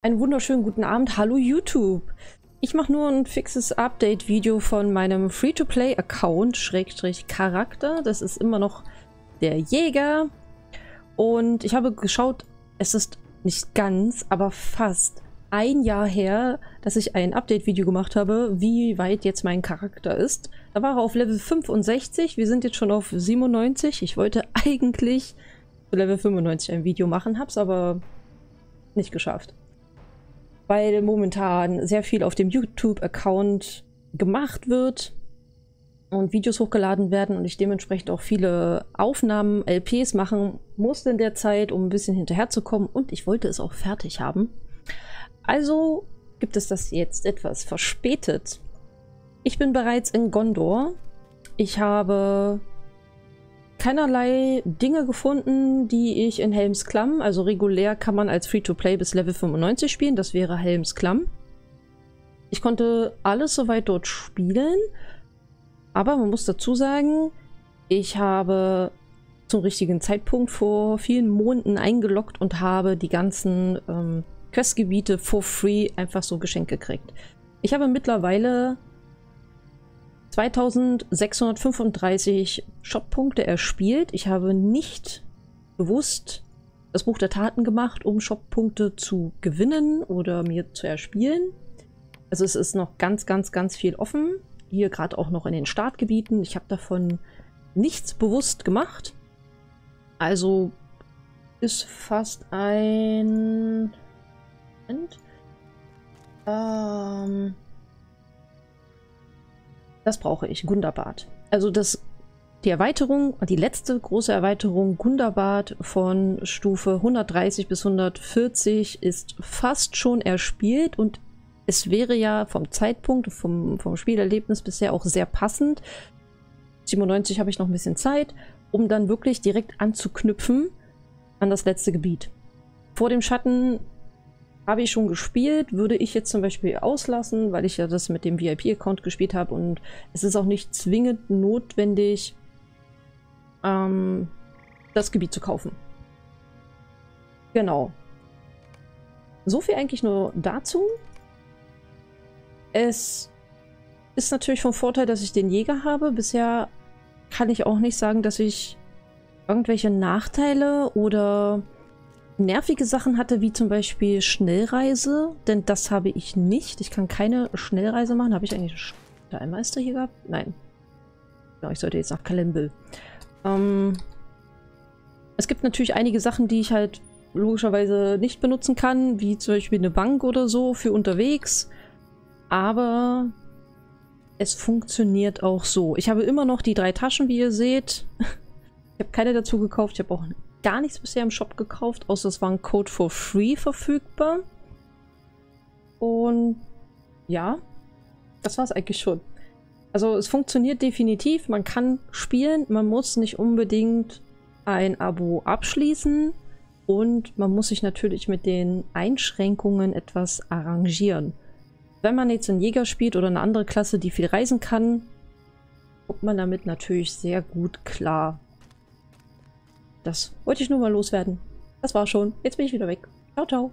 Einen wunderschönen guten Abend. Hallo YouTube. Ich mache nur ein fixes Update-Video von meinem Free-to-Play-Account, Schrägstrich Charakter. Das ist immer noch der Jäger. Und ich habe geschaut, es ist nicht ganz, aber fast ein Jahr her, dass ich ein Update-Video gemacht habe, wie weit jetzt mein Charakter ist. Da war er auf Level 65, wir sind jetzt schon auf 97. Ich wollte eigentlich zu Level 95 ein Video machen, hab's aber nicht geschafft weil momentan sehr viel auf dem YouTube-Account gemacht wird und Videos hochgeladen werden und ich dementsprechend auch viele Aufnahmen, LPs machen musste in der Zeit, um ein bisschen hinterherzukommen und ich wollte es auch fertig haben. Also gibt es das jetzt etwas verspätet. Ich bin bereits in Gondor. Ich habe keinerlei Dinge gefunden, die ich in Helms Klamm, also regulär kann man als Free-to-Play bis Level 95 spielen, das wäre Helms Klamm. Ich konnte alles soweit dort spielen, aber man muss dazu sagen, ich habe zum richtigen Zeitpunkt vor vielen Monaten eingeloggt und habe die ganzen ähm, Questgebiete for free einfach so geschenkt gekriegt. Ich habe mittlerweile 2635 Shop-Punkte erspielt. Ich habe nicht bewusst das Buch der Taten gemacht, um Shop-Punkte zu gewinnen oder mir zu erspielen. Also es ist noch ganz, ganz, ganz viel offen. Hier gerade auch noch in den Startgebieten. Ich habe davon nichts bewusst gemacht. Also ist fast ein... Moment. Ähm... Das brauche ich, Gundabad. Also das, die Erweiterung, die letzte große Erweiterung Gundabad von Stufe 130 bis 140 ist fast schon erspielt und es wäre ja vom Zeitpunkt, vom, vom Spielerlebnis bisher auch sehr passend. 97 habe ich noch ein bisschen Zeit, um dann wirklich direkt anzuknüpfen an das letzte Gebiet. Vor dem Schatten habe ich schon gespielt, würde ich jetzt zum Beispiel auslassen, weil ich ja das mit dem VIP-Account gespielt habe und es ist auch nicht zwingend notwendig, ähm, das Gebiet zu kaufen. Genau. So viel eigentlich nur dazu. Es ist natürlich vom Vorteil, dass ich den Jäger habe. Bisher kann ich auch nicht sagen, dass ich irgendwelche Nachteile oder nervige Sachen hatte, wie zum Beispiel Schnellreise, denn das habe ich nicht. Ich kann keine Schnellreise machen. Habe ich eigentlich einen Steinmeister hier gehabt? Nein. Ja, ich sollte jetzt nach Kalembel. Ähm, es gibt natürlich einige Sachen, die ich halt logischerweise nicht benutzen kann, wie zum Beispiel eine Bank oder so für unterwegs. Aber es funktioniert auch so. Ich habe immer noch die drei Taschen, wie ihr seht. Ich habe keine dazu gekauft. Ich habe auch gar nichts bisher im Shop gekauft, außer es war ein Code for free verfügbar. Und ja, das war es eigentlich schon. Also es funktioniert definitiv, man kann spielen, man muss nicht unbedingt ein Abo abschließen und man muss sich natürlich mit den Einschränkungen etwas arrangieren. Wenn man jetzt einen Jäger spielt oder eine andere Klasse, die viel reisen kann, kommt man damit natürlich sehr gut klar. Das wollte ich nur mal loswerden. Das war schon. Jetzt bin ich wieder weg. Ciao, ciao.